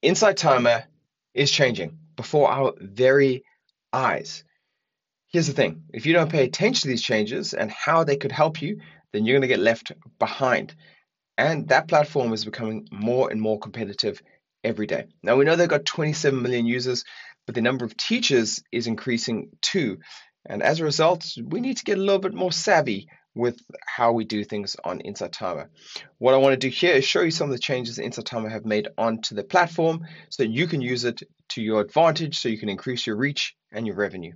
Insight Timer is changing before our very eyes. Here's the thing if you don't pay attention to these changes and how they could help you, then you're going to get left behind. And that platform is becoming more and more competitive every day. Now, we know they've got 27 million users, but the number of teachers is increasing too. And as a result, we need to get a little bit more savvy with how we do things on Insight Timer. What I want to do here is show you some of the changes Insight Timer have made onto the platform so that you can use it to your advantage so you can increase your reach and your revenue.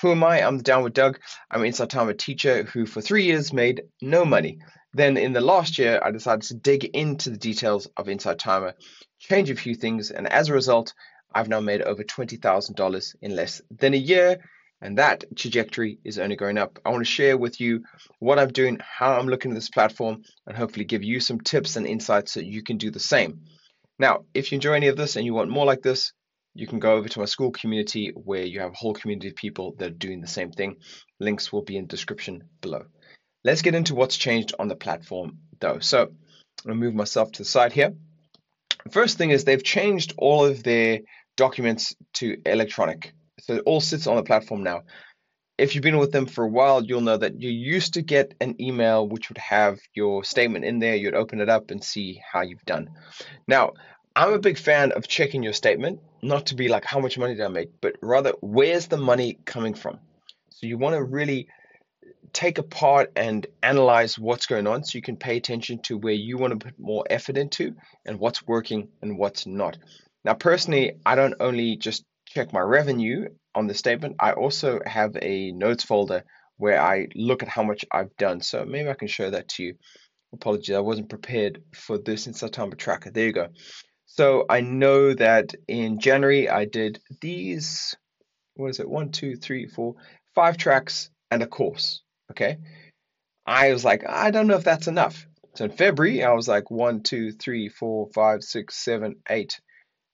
Who am I? I'm the Downward Doug. I'm an Insight Timer teacher who for three years made no money. Then in the last year, I decided to dig into the details of Insight Timer, change a few things, and as a result, I've now made over $20,000 in less than a year and that trajectory is only going up. I want to share with you what I'm doing, how I'm looking at this platform, and hopefully give you some tips and insights so you can do the same. Now, if you enjoy any of this and you want more like this, you can go over to my Skool community where you have a whole community of people that are doing the same thing. Links will be in the description below. Let's get into what's changed on the platform though. So I'm gonna move myself to the side here. First thing is they've changed all of their documents to electronic. So it all sits on the platform now. If you've been with them for a while, you'll know that you used to get an email which would have your statement in there. You'd open it up and see how you've done. Now, I'm a big fan of checking your statement, not to be like, how much money did I make, but rather, where's the money coming from? So you want to really take apart and analyze what's going on so you can pay attention to where you want to put more effort into and what's working and what's not. Now, personally, I don't only just check my revenue on the statement, I also have a notes folder where I look at how much I've done. So maybe I can show that to you. Apologies, I wasn't prepared for this in Timer tracker. There you go. So I know that in January I did these, what is it, one, two, three, four, five tracks and a course. Okay. I was like, I don't know if that's enough. So in February, I was like one, two, three, four, five, six, seven, eight,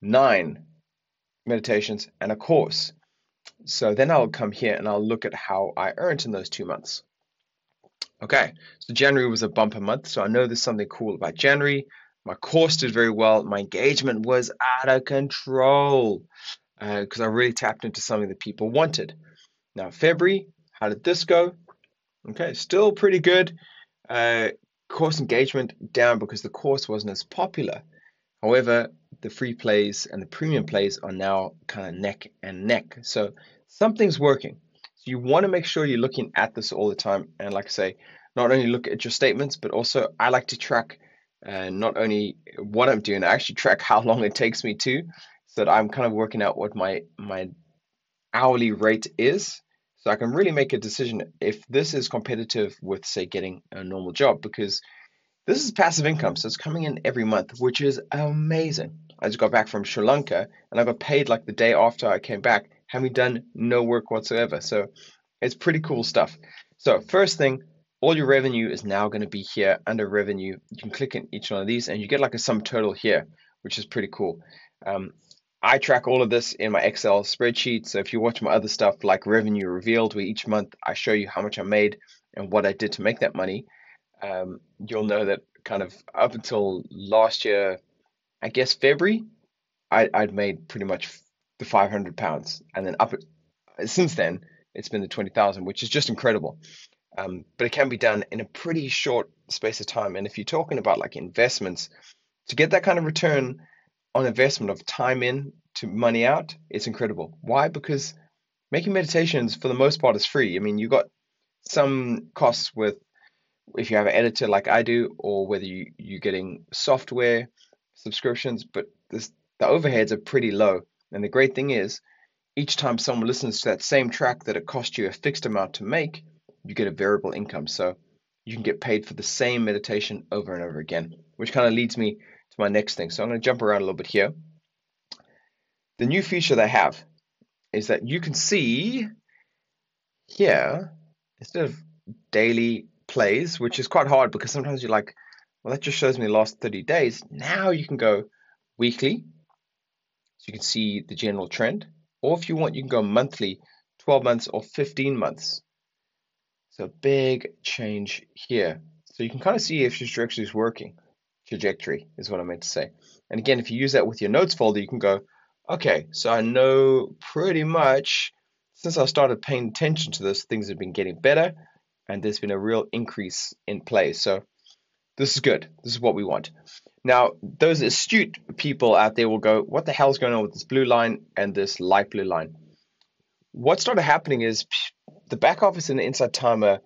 nine meditations, and a course. So then I'll come here and I'll look at how I earned in those two months. Okay, so January was a bumper month, so I know there's something cool about January. My course did very well. My engagement was out of control because uh, I really tapped into something that people wanted. Now, February, how did this go? Okay, still pretty good. Uh, course engagement down because the course wasn't as popular. However, the free plays and the premium plays are now kind of neck and neck. So something's working. So you want to make sure you're looking at this all the time. And like I say, not only look at your statements, but also I like to track uh, not only what I'm doing, I actually track how long it takes me to, so that I'm kind of working out what my my hourly rate is, so I can really make a decision if this is competitive with say getting a normal job because this is passive income, so it's coming in every month, which is amazing. I just got back from Sri Lanka and I got paid like the day after I came back, having done no work whatsoever. So it's pretty cool stuff. So, first thing, all your revenue is now going to be here under revenue. You can click in each one of these and you get like a sum total here, which is pretty cool. Um, I track all of this in my Excel spreadsheet. So if you watch my other stuff like revenue revealed, where each month I show you how much I made and what I did to make that money, um, you'll know that kind of up until last year, I guess February, I, I'd made pretty much the 500 pounds, and then up since then it's been the 20,000, which is just incredible. Um, but it can be done in a pretty short space of time. And if you're talking about like investments, to get that kind of return on investment of time in to money out, it's incredible. Why? Because making meditations for the most part is free. I mean, you got some costs with if you have an editor like I do, or whether you, you're getting software subscriptions, but this, the overheads are pretty low. And the great thing is, each time someone listens to that same track that it cost you a fixed amount to make, you get a variable income. So you can get paid for the same meditation over and over again, which kind of leads me to my next thing. So I'm going to jump around a little bit here. The new feature they have is that you can see here, instead of daily plays, which is quite hard because sometimes you're like, well, that just shows me the last 30 days. Now you can go weekly, so you can see the general trend. Or if you want, you can go monthly, 12 months or 15 months. So big change here. So you can kind of see if your trajectory is working. Trajectory is what I meant to say. And again, if you use that with your notes folder, you can go, okay, so I know pretty much since I started paying attention to this, things have been getting better and there's been a real increase in play. So this is good. This is what we want. Now, those astute people out there will go, what the hell is going on with this blue line and this light blue line? What started happening is the back office and the Insight Timer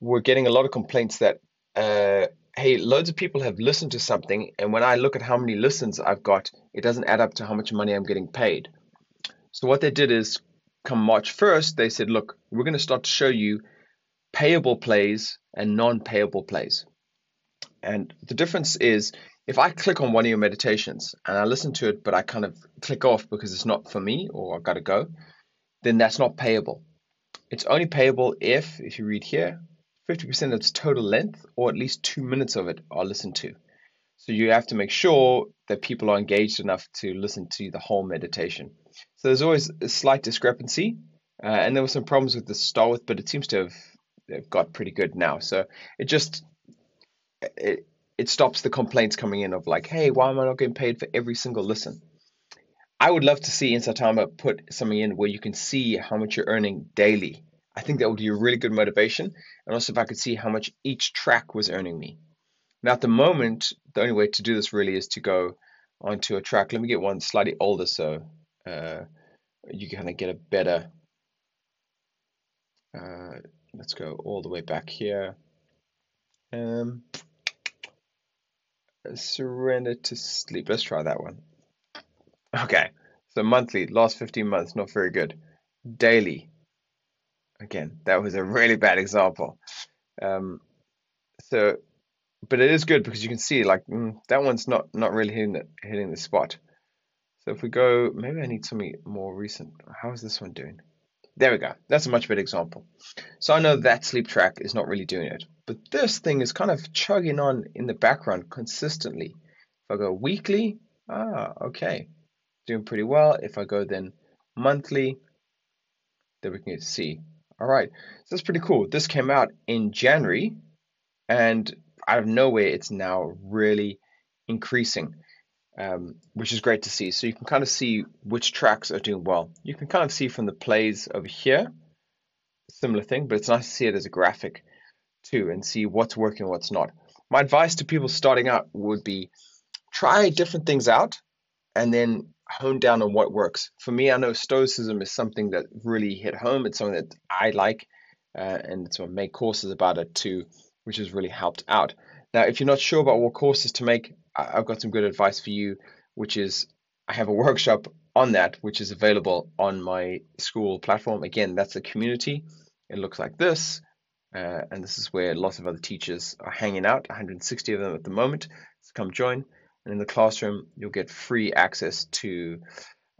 were getting a lot of complaints that, uh, hey, loads of people have listened to something, and when I look at how many listens I've got, it doesn't add up to how much money I'm getting paid. So what they did is, come March 1st, they said, look, we're going to start to show you payable plays and non-payable plays. And the difference is if I click on one of your meditations and I listen to it, but I kind of click off because it's not for me or I've got to go, then that's not payable. It's only payable if, if you read here, 50% of its total length or at least two minutes of it are listened to. So you have to make sure that people are engaged enough to listen to the whole meditation. So there's always a slight discrepancy. Uh, and there were some problems with the start with, but it seems to have they've got pretty good now. So it just it it stops the complaints coming in of like, hey, why am I not getting paid for every single listen? I would love to see Timer put something in where you can see how much you're earning daily. I think that would be a really good motivation. And also if I could see how much each track was earning me. Now at the moment, the only way to do this really is to go onto a track. Let me get one slightly older so uh, you kind of get a better uh, let's go all the way back here. Um, surrender to sleep. Let's try that one. Okay, so monthly, last 15 months, not very good. Daily, again, that was a really bad example. Um, so, but it is good because you can see like mm, that one's not not really hitting the, hitting the spot. So if we go, maybe I need something more recent. How is this one doing? There we go. That's a much better example. So I know that sleep track is not really doing it. But this thing is kind of chugging on in the background consistently. If I go weekly, ah, okay. Doing pretty well. If I go then monthly, then we can see. All right, so that's pretty cool. This came out in January, and out of nowhere, it's now really increasing um, which is great to see. So you can kind of see which tracks are doing well. You can kind of see from the plays over here, similar thing, but it's nice to see it as a graphic too and see what's working what's not. My advice to people starting out would be try different things out and then hone down on what works. For me, I know Stoicism is something that really hit home. It's something that I like, uh, and so I make courses about it too, which has really helped out. Now, if you're not sure about what courses to make, I've got some good advice for you, which is I have a workshop on that, which is available on my Skool platform. Again, that's a community. It looks like this. Uh, and this is where lots of other teachers are hanging out, 160 of them at the moment. So come join. And in the classroom, you'll get free access to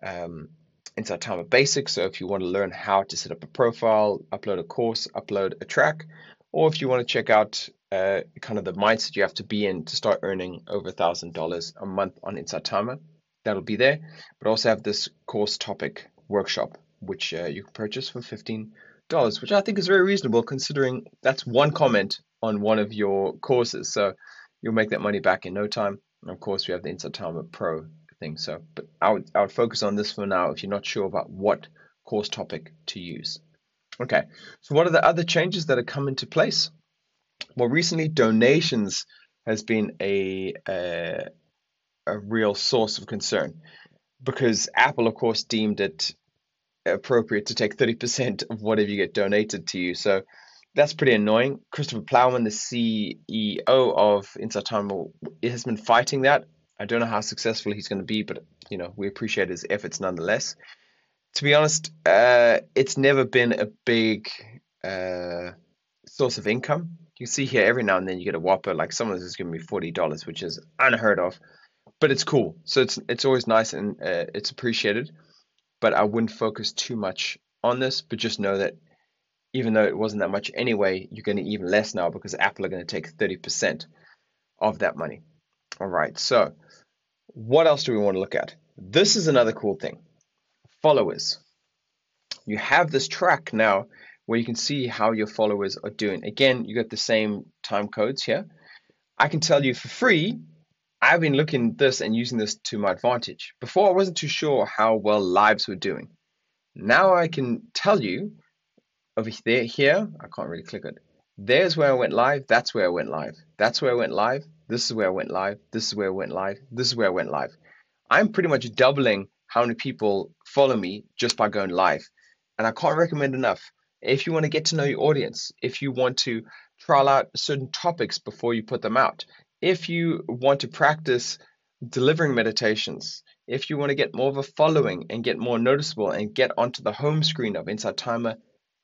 um, Insight Timer Basics. So if you want to learn how to set up a profile, upload a course, upload a track, or if you want to check out uh, kind of the mindset you have to be in to start earning over a thousand dollars a month on Timer. That'll be there, but also have this course topic workshop, which uh, you can purchase for fifteen dollars, which I think is very reasonable considering that's one comment on one of your courses. So you'll make that money back in no time. And of course, we have the Timer Pro thing. So, but I would I would focus on this for now if you're not sure about what course topic to use. Okay, so what are the other changes that have come into place? Well, recently donations has been a, a a real source of concern because Apple, of course, deemed it appropriate to take 30% of whatever you get donated to you. So that's pretty annoying. Christopher Plowman, the CEO of Insight Timer, has been fighting that. I don't know how successful he's going to be, but you know we appreciate his efforts nonetheless. To be honest, uh, it's never been a big uh, source of income you see here every now and then you get a whopper like someone is giving me $40 which is unheard of but it's cool. So it's it's always nice and uh, it's appreciated but i wouldn't focus too much on this but just know that even though it wasn't that much anyway you're getting even less now because apple are going to take 30% of that money. All right so what else do we want to look at? This is another cool thing. Followers. You have this track now where you can see how your followers are doing. Again, you get the same time codes here. I can tell you for free I've been looking at this and using this to my advantage. Before, I wasn't too sure how well lives were doing. Now I can tell you over there, here, I can't really click it. There's where I went live. That's where I went live. That's where I went live. This is where I went live. This is where I went live. This is where I went live. I'm pretty much doubling how many people follow me just by going live. And I can't recommend enough. If you want to get to know your audience, if you want to trial out certain topics before you put them out, if you want to practice delivering meditations, if you want to get more of a following and get more noticeable and get onto the home screen of Insight Timer,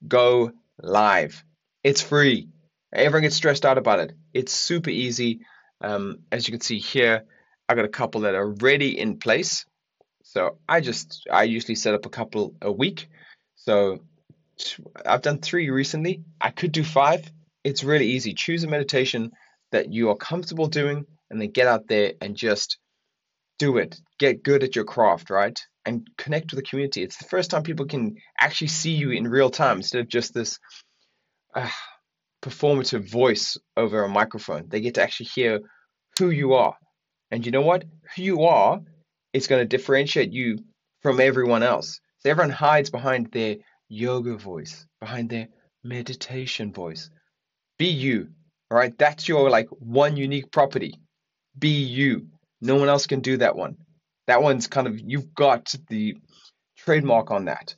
go live. It's free. Everyone gets stressed out about it. It's super easy. Um, as you can see here, I got a couple that are already in place. So I just I usually set up a couple a week. So I've done three recently. I could do five. It's really easy. Choose a meditation that you are comfortable doing and then get out there and just do it. Get good at your craft, right? And connect with the community. It's the first time people can actually see you in real time instead of just this uh, performative voice over a microphone. They get to actually hear who you are. And you know what? Who you are is going to differentiate you from everyone else. So everyone hides behind their yoga voice, behind their meditation voice. Be you. All right, that's your like one unique property. Be you. No one else can do that one. That one's kind of you've got the trademark on that.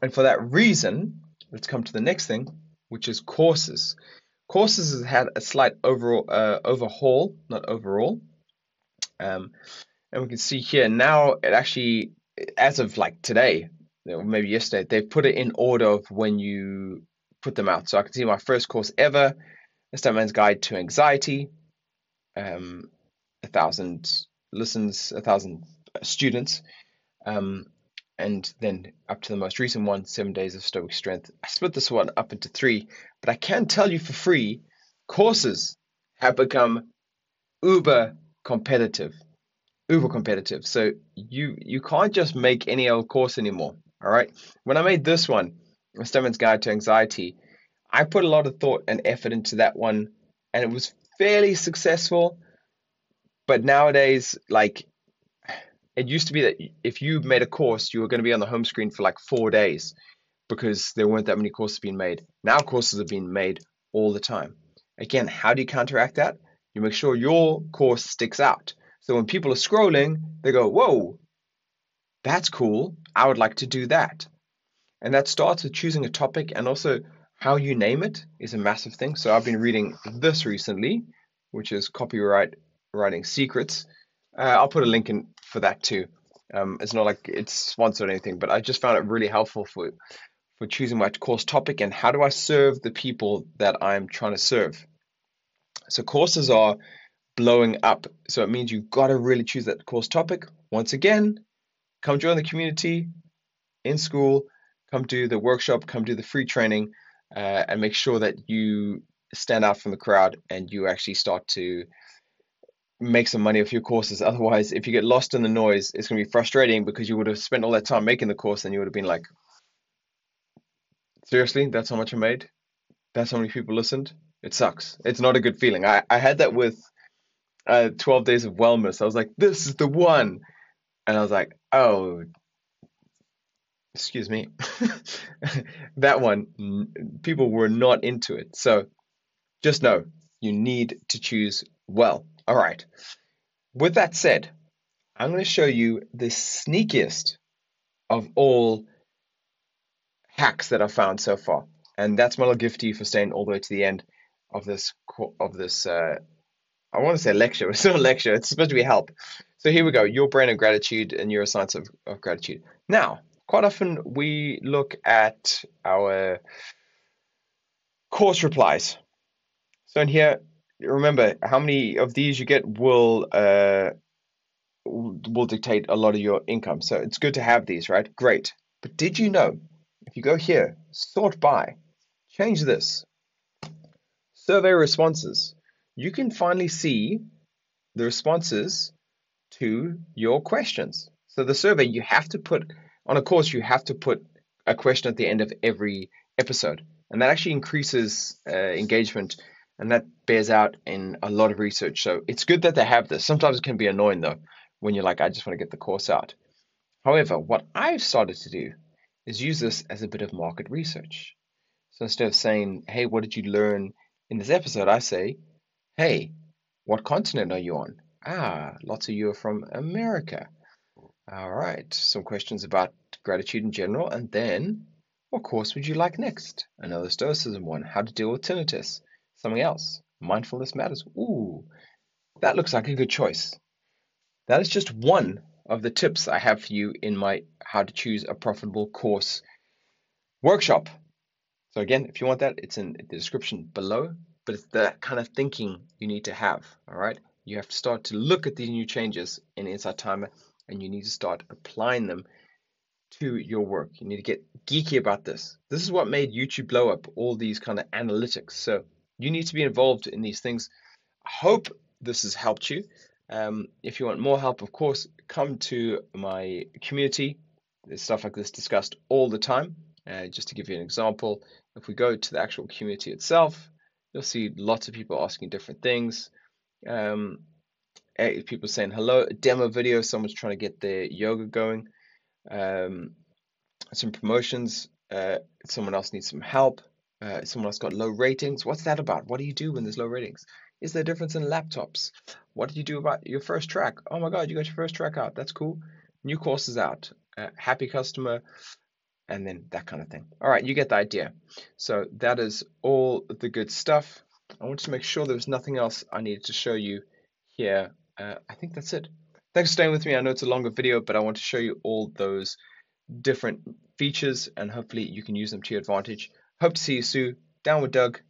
And for that reason, let's come to the next thing, which is courses. Courses has had a slight overall uh, overhaul, not overall. Um, and we can see here now it actually, as of like today, maybe yesterday, they've put it in order of when you put them out. So I can see my first course ever, a Stuntman's Guide to Anxiety, um, a thousand listens, a thousand students, um, and then up to the most recent one, Seven Days of Stoic Strength. I split this one up into three, but I can tell you for free, courses have become uber competitive, uber competitive. So you you can't just make any old course anymore. All right. When I made this one, Stuntman's Guide to Anxiety, I put a lot of thought and effort into that one, and it was fairly successful. But nowadays, like it used to be that if you made a course, you were going to be on the home screen for like four days because there weren't that many courses being made. Now courses are being made all the time. Again, how do you counteract that? You make sure your course sticks out. So when people are scrolling, they go, whoa, that's cool. I would like to do that. And that starts with choosing a topic and also how you name it is a massive thing. So I've been reading this recently, which is Copyright Writing Secrets. Uh, I'll put a link in for that too. Um, it's not like it's sponsored or anything, but I just found it really helpful for for choosing my course topic and how do I serve the people that I'm trying to serve. So courses are blowing up. So it means you've got to really choose that course topic. Once again, come join the community in Skool, come do the workshop, come do the free training uh, and make sure that you stand out from the crowd and you actually start to make some money off your courses. Otherwise, if you get lost in the noise, it's going to be frustrating because you would have spent all that time making the course and you would have been like, seriously, that's how much I made? That's how many people listened? It sucks. It's not a good feeling. I, I had that with uh, 12 Days of Wellness. I was like, this is the one. And I was like, oh, excuse me, that one, people were not into it. So just know you need to choose well. All right. With that said, I'm going to show you the sneakiest of all hacks that I've found so far. And that's my little gift to you for staying all the way to the end of this of this uh, I want to say lecture, it's not a lecture, it's supposed to be help. So here we go, your brain of gratitude and neuroscience of, of gratitude. Now, quite often we look at our course replies. So in here, remember how many of these you get will uh, will dictate a lot of your income. So it's good to have these, right? Great. But did you know if you go here, sort by, change this, survey responses, you can finally see the responses to your questions. So the survey you have to put on a course, you have to put a question at the end of every episode, and that actually increases uh, engagement And that bears out in a lot of research. So it's good that they have this. Sometimes it can be annoying though, when you're like, I just want to get the course out. However, what I've started to do is use this as a bit of market research. So instead of saying, hey, what did you learn in this episode? I say, hey, what continent are you on? Ah, lots of you are from America. All right, some questions about gratitude in general, and then what course would you like next? Another Stoicism one, how to deal with tinnitus. Something else, mindfulness matters. Ooh, that looks like a good choice. That is just one of the tips I have for you in my How to Choose a Profitable Course workshop. So, again, if you want that, it's in the description below, but it's the kind of thinking you need to have. All right, you have to start to look at these new changes in Insight Timer and you need to start applying them to your work. You need to get geeky about this. This is what made YouTube blow up, all these kind of analytics. So, you need to be involved in these things. I hope this has helped you. Um, if you want more help, of course, come to my community. There's stuff like this discussed all the time. Uh, just to give you an example, if we go to the actual community itself, you'll see lots of people asking different things. Um, eh, people saying hello, a demo video, someone's trying to get their yoga going, um, some promotions, uh, someone else needs some help, uh, someone else got low ratings. What's that about? What do you do when there's low ratings? Is there a difference in laptops? What did you do about your first track? Oh my God, you got your first track out. That's cool. New courses out. Uh, happy customer, and then that kind of thing. All right, you get the idea. So that is all the good stuff. I wanted to make sure there was nothing else I needed to show you here. Uh, I think that's it. Thanks for staying with me. I know it's a longer video, but I want to show you all those different features and hopefully you can use them to your advantage. Hope to see you soon. Down with Doug.